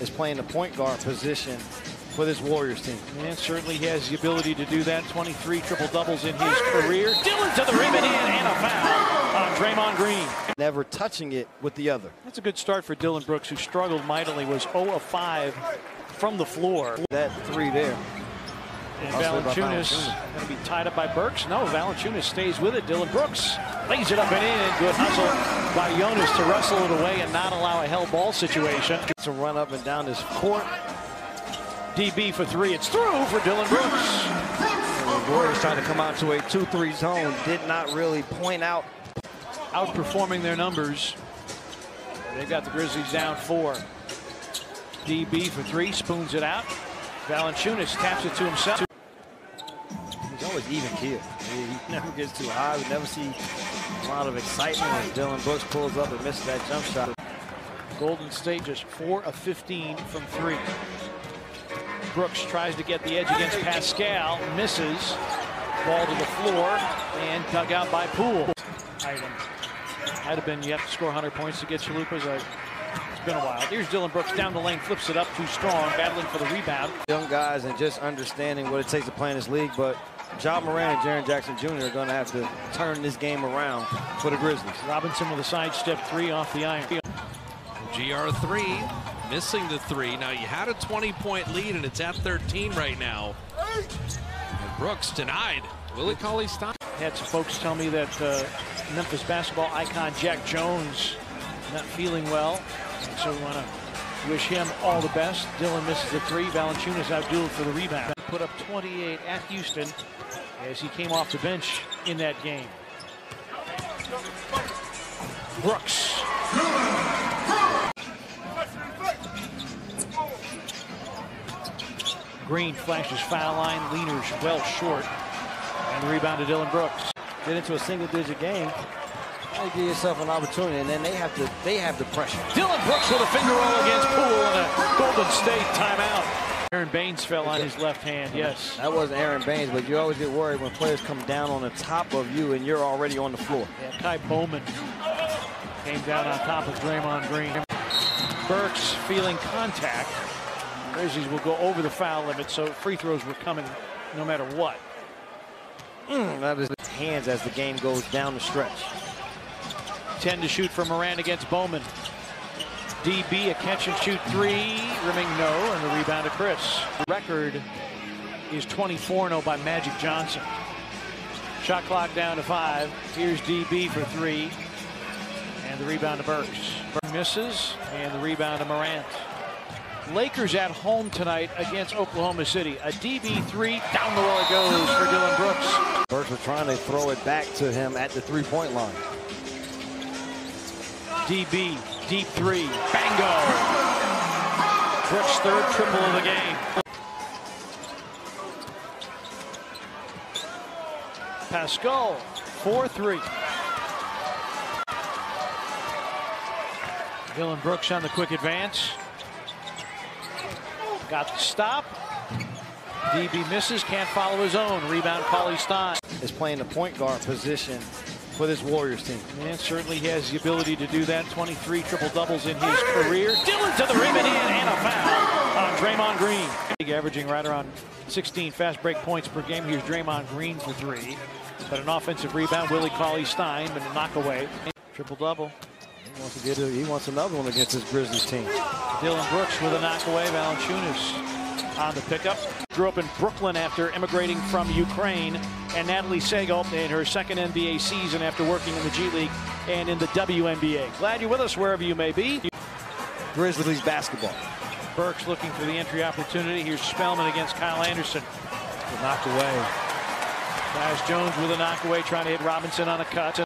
is playing the point guard position for this Warriors team. And certainly he has the ability to do that. 23 triple doubles in his career. Dillon to the rim and in, and a foul on Draymond Green. Never touching it with the other. That's a good start for Dillon Brooks, who struggled mightily, was 0 of 5 from the floor. That three there. And Hustled by Valanciunas Valanciunas. going to be tied up by Burks. No, Valanciunas stays with it. Dillon Brooks lays it up and in. Good hustle by Jonas to wrestle it away and not allow a hell ball situation. To run up and down this court. DB for three. It's through for Dillon Brooks. The Warriors trying to come out to a 2-3 zone. Did not really point out. Outperforming their numbers. They've got the Grizzlies down four. DB for three. Spoons it out. Valanciunas taps it to himself. Always even keel. He, never gets too high. We never see a lot of excitement as Dillon Brooks pulls up and misses that jump shot. Golden State just 4 of 15 from three. Brooks tries to get the edge against Paschall, misses. Ball to the floor and dug out by Poole. Item. Might have been you have to score 100 points to get Chalupas. It's been a while. Here's Dillon Brooks down the lane, flips it up too strong, battling for the rebound. Young guys and just understanding what it takes to play in this league. But Ja Morant and Jaren Jackson Jr. are going to have to turn this game around for the Grizzlies. Robinson with a sidestep three off the iron. GR3 missing the three. Now you had a 20 point lead and it's at 13 right now. And Brooks denied. Willie Cauley Stein. Had some folks tell me that uh, Memphis basketball icon Jack Jones not feeling well. And so we want to wish him all the best. Dillon misses the three. Valanciunas outdueled for the rebound. Put up 28 at Houston as he came off the bench in that game. Brooks. Green flashes foul line. Leaners well short. And the rebound to Dillon Brooks. Get into a single-digit game. You give yourself an opportunity, and then they have to they have the pressure. Dillon Brooks with a finger roll against Poole and a Golden State timeout. Aaron Baines fell on his left hand, yes. That wasn't Aaron Baines, but you always get worried when players come down on the top of you and you're already on the floor. Yeah, Ky Bowman came down on top of Draymond Green. Burks feeling contact. Grizzlies will go over the foul limit, so free throws were coming no matter what. Mm, that is his hands as the game goes down the stretch. 10 to shoot for Morant against Bowman. DB, a catch and shoot three, rimming no, and the rebound to Chriss. The record is 24-0 by Magic Johnson. Shot clock down to five. Here's DB for three, and the rebound to Burks. Burks misses, and the rebound to Morant. Lakers at home tonight against Oklahoma City. A DB three, down the wall it goes for Dillon Brooks. Burks were trying to throw it back to him at the three-point line. DB, deep three, bango. Brooks' third triple of the game. Paschall, 4-3. Dillon Brooks on the quick advance. Got the stop. DB misses, can't follow his own. Rebound, Cauley Stein. Is playing the point guard position for this Warriors team. And certainly he has the ability to do that. 23 triple doubles in his career. Dillon to the rim and in, and a foul on Draymond Green. Averaging right around 16 fast break points per game. Here's Draymond Green for three. But an offensive rebound, Willie Cauley Stein, but a knockaway. Triple double. He wants to get. He wants another one against his Grizzlies team. Dillon Brooks with a knockaway. Valanciunas on the pickup. Grew up in Brooklyn after immigrating from Ukraine. And Natalie Segal in her second NBA season after working in the G League and in the WNBA. Glad you're with us wherever you may be. Grizzlies basketball. Burks looking for the entry opportunity. Here's Spellman against Kyle Anderson. Knocked away. Tyus Jones with a knockaway trying to hit Robinson on a cut.